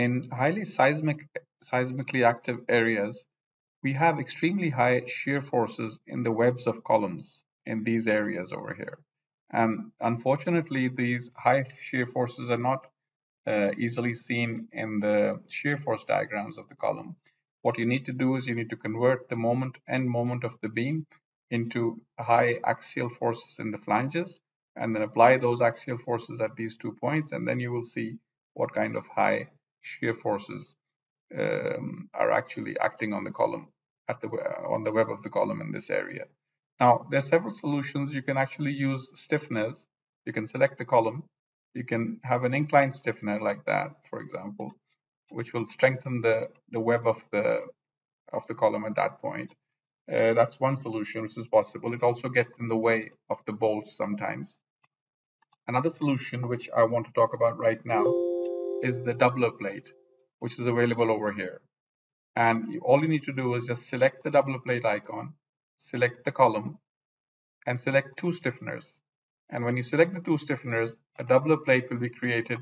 In highly seismic, seismically active areas, we have extremely high shear forces in the webs of columns in these areas over here. And unfortunately, these high shear forces are not uh, easily seen in the shear force diagrams of the column. What you need to do is you need to convert the moment end moment of the beam into high axial forces in the flanges and then apply those axial forces at these two points and then you will see what kind of high shear forces um, are actually acting on the column at the on the web of the column in this area. Now there are several solutions. You can actually use stiffeners. You can select the column. You can have an inclined stiffener like that, for example, which will strengthen the the web of the of the column at that point. Uh, that's one solution which is possible. It also gets in the way of the bolts sometimes. Another solution which I want to talk about right now is the doubler plate, which is available over here. And all you need to do is just select the doubler plate icon, select the column, and select two stiffeners. And when you select the two stiffeners, a doubler plate will be created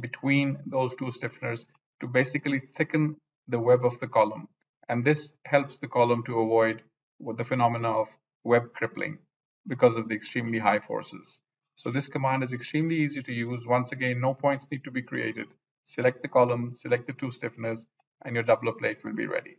between those two stiffeners to basically thicken the web of the column. And this helps the column to avoid the phenomena of web crippling because of the extremely high forces. So this command is extremely easy to use. Once again, no points need to be created. Select the column, select the two stiffeners, and your doubler plate will be ready.